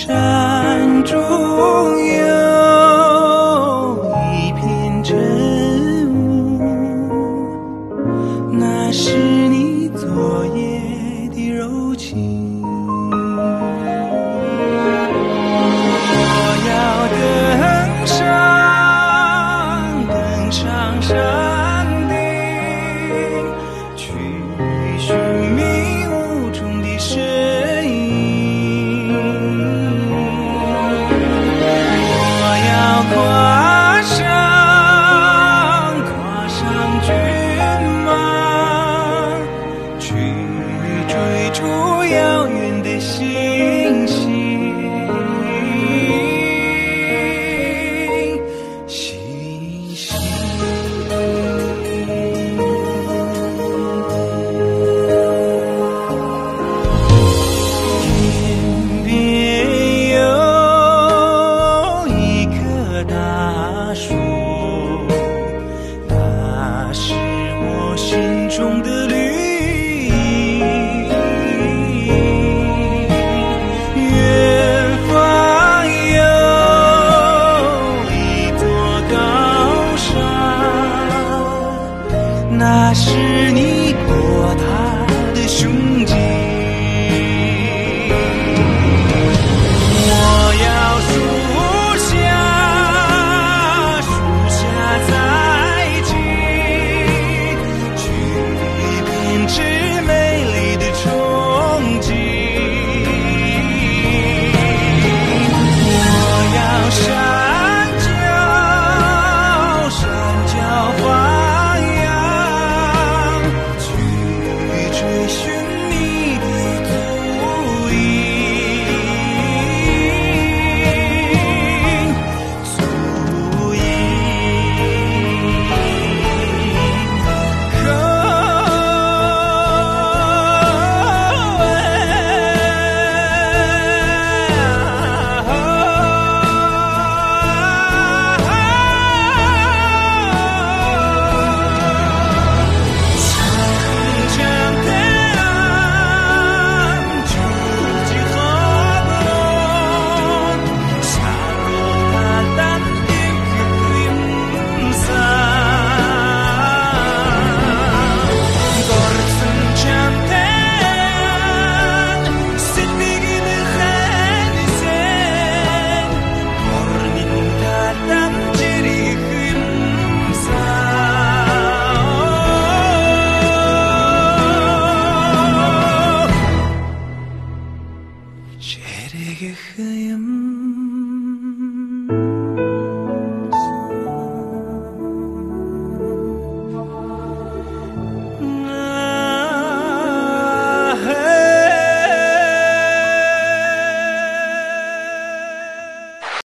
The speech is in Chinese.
山中有一片晨雾那是你昨夜的柔情。我要登上登上山。星星星星天边有一棵大树。黑夜